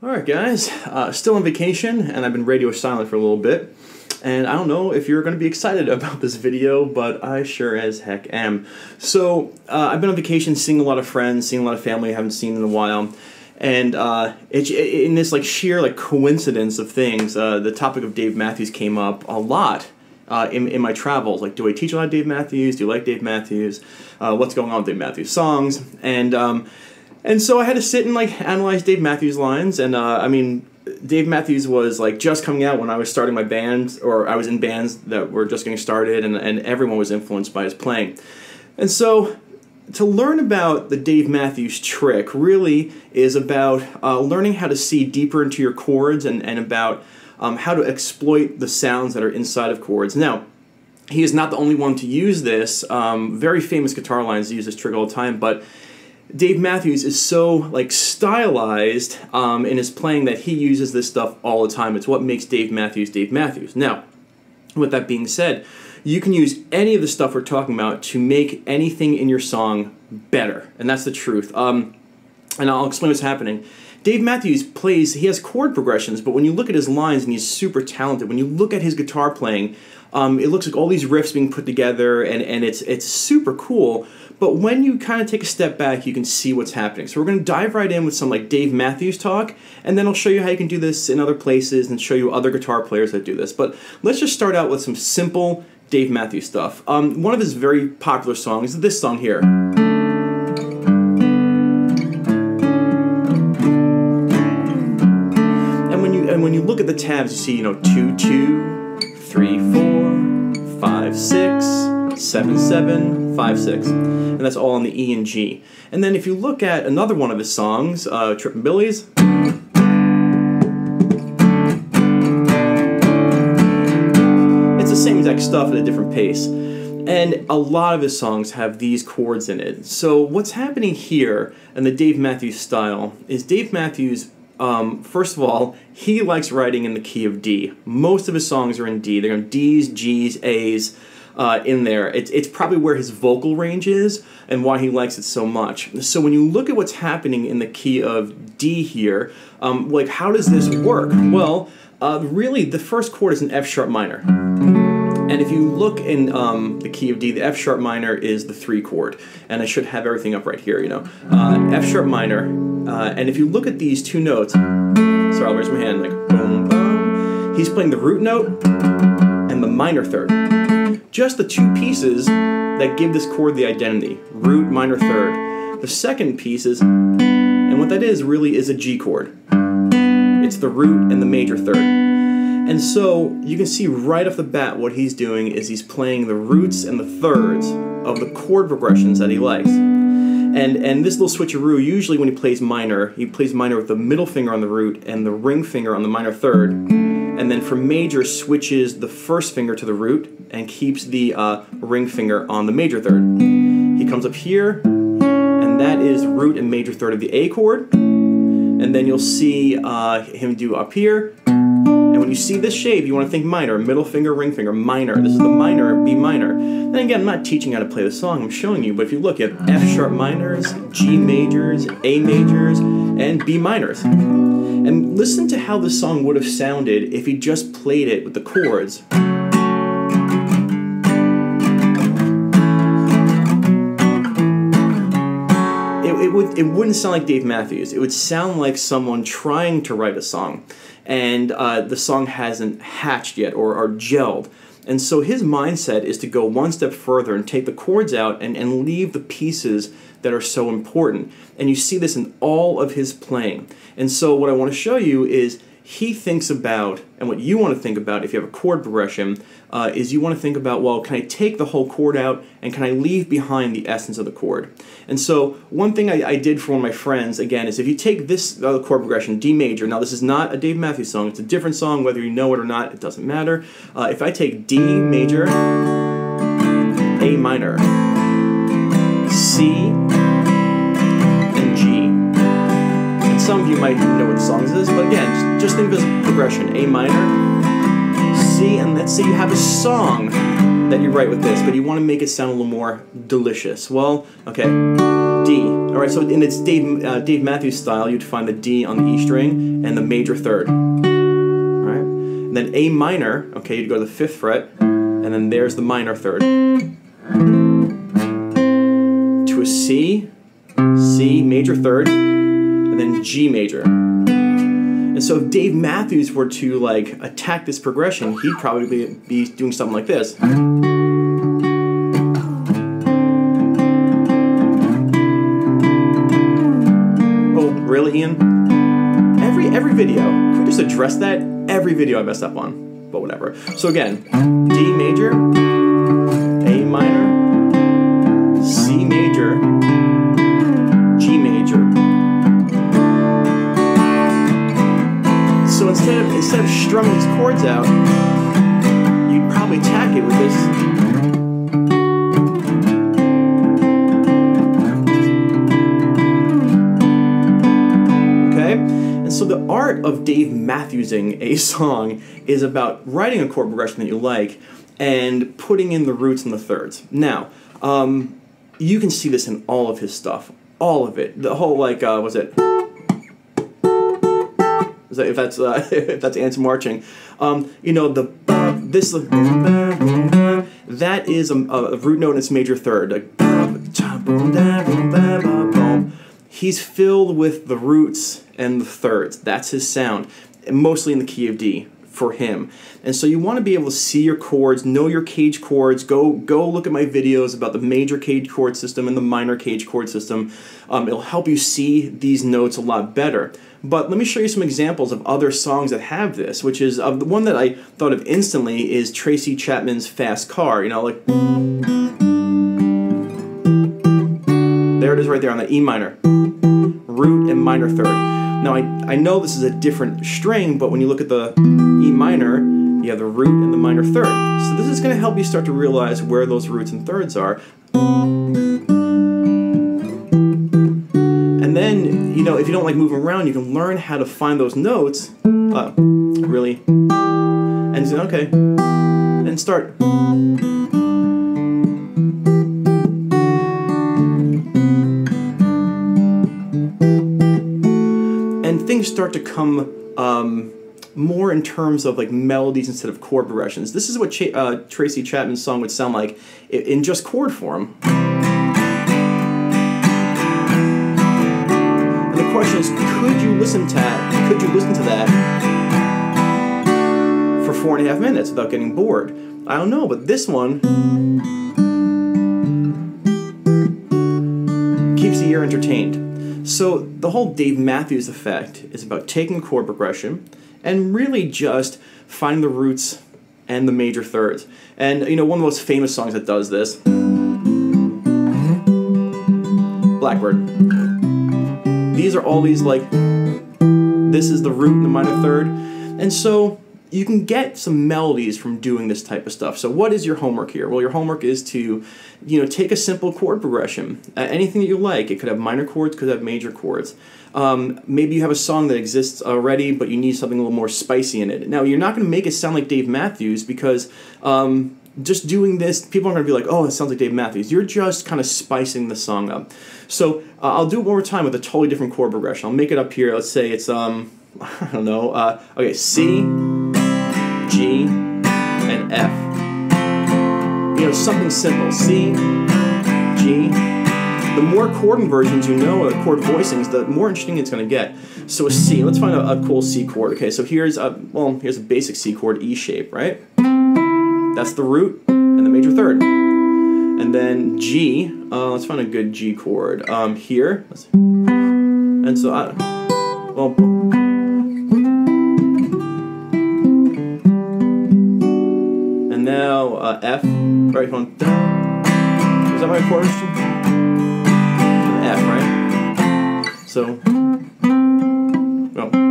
All right, guys. Uh, still on vacation, and I've been radio silent for a little bit. And I don't know if you're going to be excited about this video, but I sure as heck am. So, uh, I've been on vacation, seeing a lot of friends, seeing a lot of family I haven't seen in a while. And uh, it, in this like sheer like coincidence of things, uh, the topic of Dave Matthews came up a lot uh, in, in my travels. Like, do I teach a lot of Dave Matthews? Do you like Dave Matthews? Uh, what's going on with Dave Matthews songs? And um, and so I had to sit and like analyze Dave Matthews lines, and uh, I mean, Dave Matthews was like just coming out when I was starting my band, or I was in bands that were just getting started, and, and everyone was influenced by his playing. And so to learn about the Dave Matthews trick really is about uh, learning how to see deeper into your chords and, and about um, how to exploit the sounds that are inside of chords. Now, he is not the only one to use this. Um, very famous guitar lines use this trick all the time, but Dave Matthews is so like stylized um, in his playing that he uses this stuff all the time. It's what makes Dave Matthews Dave Matthews. Now, with that being said, you can use any of the stuff we're talking about to make anything in your song better, and that's the truth. Um, and I'll explain what's happening. Dave Matthews plays, he has chord progressions, but when you look at his lines, and he's super talented, when you look at his guitar playing, um, it looks like all these riffs being put together, and, and it's, it's super cool. But when you kind of take a step back, you can see what's happening. So we're going to dive right in with some like Dave Matthews talk, and then I'll show you how you can do this in other places and show you other guitar players that do this. But let's just start out with some simple Dave Matthews stuff. Um, one of his very popular songs is this song here. When you look at the tabs, you see you know two two, three four, five six, seven seven, five six, and that's all on the E and G. And then if you look at another one of his songs, uh, Trippin' Billies. It's the same exact stuff at a different pace. And a lot of his songs have these chords in it. So what's happening here in the Dave Matthews style is Dave Matthews, um, first of all, he likes writing in the key of D. Most of his songs are in D. They're in D's, G's, A's. Uh, in there. It's, it's probably where his vocal range is and why he likes it so much. So when you look at what's happening in the key of D here, um, like how does this work? Well, uh, really the first chord is an F sharp minor. And if you look in um, the key of D, the F sharp minor is the three chord, and I should have everything up right here, you know. Uh, F sharp minor, uh, and if you look at these two notes, sorry, I'll raise my hand, like boom, boom. He's playing the root note and the minor third. Just the two pieces that give this chord the identity, root, minor third. The second piece is, and what that is really is a G chord. It's the root and the major third. And so you can see right off the bat what he's doing is he's playing the roots and the thirds of the chord progressions that he likes. And, and this little switcheroo, usually when he plays minor, he plays minor with the middle finger on the root and the ring finger on the minor third. And then for major, switches the first finger to the root and keeps the uh, ring finger on the major third. He comes up here, and that is root and major third of the A chord. And then you'll see uh, him do up here, when you see this shape, you want to think minor, middle finger, ring finger, minor. This is the minor, B minor. Then again, I'm not teaching how to play the song, I'm showing you, but if you look at F sharp minors, G majors, A majors, and B minors. And listen to how the song would have sounded if he just played it with the chords. It would it wouldn't sound like Dave Matthews. It would sound like someone trying to write a song and uh, the song hasn't hatched yet or, or gelled. And so his mindset is to go one step further and take the chords out and, and leave the pieces that are so important. And you see this in all of his playing. And so what I want to show you is he thinks about, and what you want to think about if you have a chord progression, uh, is you want to think about, well, can I take the whole chord out and can I leave behind the essence of the chord? And so one thing I, I did for one of my friends, again, is if you take this uh, chord progression, D major, now this is not a Dave Matthews song, it's a different song, whether you know it or not, it doesn't matter. Uh, if I take D major, A minor, might know what the song is, but again, just, think of as progression. A minor, C, and let's say you have a song that you write with this, but you want to make it sound a little more delicious. Well, okay, D, All right, so in its Dave uh, Dave Matthews style, you'd find the D on the E string and the major third. All right, and then A minor. Okay, you'd go to the fifth fret, and then there's the minor third. To a C, C major third, then G major. And so if Dave Matthews were to like attack this progression, he'd probably be, doing something like this. Oh, really, Ian? Every every video, can we just address that? Every video I messed up on, but whatever. So again, D major, chords out, you'd probably attack it with this. Okay? And so the art of Dave Matthewsing a song is about writing a chord progression that you like and putting in the roots and the thirds. Now, um, you can see this in all of his stuff. All of it. The whole, like, uh, was it? If that's uh, if that's ants marching, um, you know the this that is a, a root note in its major third. He's filled with the roots and the thirds. That's his sound, mostly in the key of D for him. And so you want to be able to see your chords, know your CAGED chords. Go go look at my videos about the major CAGED chord system and the minor CAGED chord system. Um, it'll help you see these notes a lot better. But let me show you some examples of other songs that have this, which is uh, the one that I thought of instantly is Tracy Chapman's Fast Car. You know, like there it is right there on the E minor, root and minor third. Now I, I know this is a different string, but when you look at the E minor, you have the root and the minor third. So this is going to help you start to realize where those roots and thirds are. And then, you know, if you don't like moving around, you can learn how to find those notes. Uh, really? And say, okay. And start. Start to come um, more in terms of like melodies instead of chord progressions. This is what Ch- uh, Tracy Chapman's song would sound like in just chord form. And the question is, could you listen to that? Could you listen to that for four and a half minutes without getting bored? I don't know, but this one keeps the ear entertained. So the whole Dave Matthews effect is about taking chord progression and really just finding the roots and the major thirds. And you know, one of the most famous songs that does this, mm-hmm. Blackbird. These are all these like this is the root and the minor third. And so you can get some melodies from doing this type of stuff. So what is your homework here? Well, your homework is to, you know, take a simple chord progression, uh, anything that you like. It could have minor chords, could have major chords. Um, maybe you have a song that exists already, but you need something a little more spicy in it. Now, you're not going to make it sound like Dave Matthews because um, just doing this, people aren't going to be like, oh, it sounds like Dave Matthews. You're just kind of spicing the song up. So uh, I'll do it one more time with a totally different chord progression. I'll make it up here. Let's say it's, um, I don't know, uh, okay, C, G, and F. You know, something simple. C, G. The more chord inversions you know, uh, chord voicings, the more interesting it's going to get. So a C, let's find a, a cool C chord. Okay, so here's a, well, here's a basic C chord, E shape, right? That's the root and the major third. And then G, uh, let's find a good G chord. Um, here, and so I, well, now uh, F, right on. Is that my chord? F, right? So, well.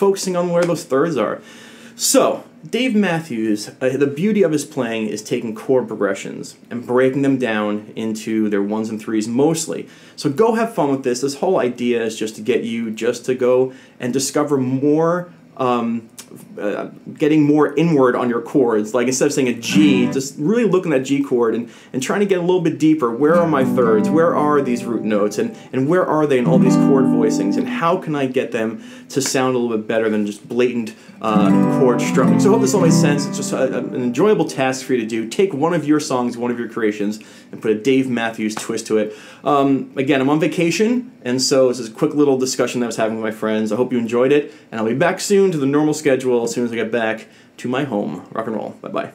Focusing on where those thirds are. So, Dave Matthews, uh, the beauty of his playing is taking chord progressions and breaking them down into their ones and threes mostly. So go have fun with this. This whole idea is just to get you just to go and discover more um, uh, getting more inward on your chords. Like instead of saying a G, just really looking at that G chord and, and trying to get a little bit deeper. Where are my thirds? Where are these root notes? And, and where are they in all these chord voicings? And how can I get them to sound a little bit better than just blatant uh, chord strumming? So I hope this all makes sense. It's just a, an enjoyable task for you to do. Take one of your songs, one of your creations, and put a Dave Matthews twist to it. Um, again, I'm on vacation, and so this is a quick little discussion that I was having with my friends. I hope you enjoyed it, and I'll be back soon to the normal schedule as soon as I get back to my home. Rock and roll. Bye bye.